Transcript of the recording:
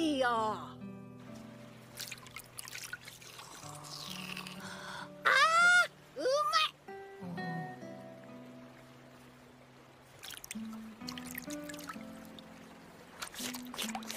いよ。あーうまい。